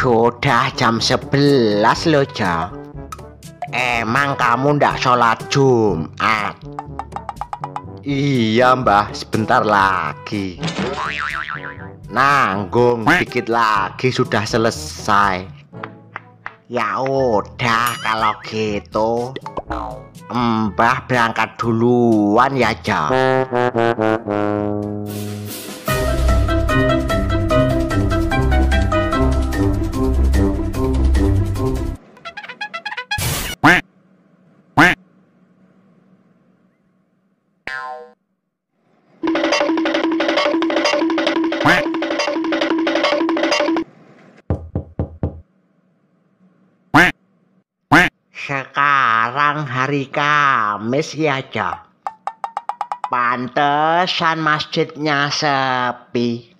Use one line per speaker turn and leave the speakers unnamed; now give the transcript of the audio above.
Sudah jam 11 loh, Jo. Emang kamu ndak sholat Jumat? Iya, Mbah, sebentar lagi. Nanggung dikit lagi sudah selesai. Ya udah kalau gitu. Mbah berangkat duluan ya, Jo. Sekarang hari Kamis ya, Jo. Pantesan masjidnya sepi.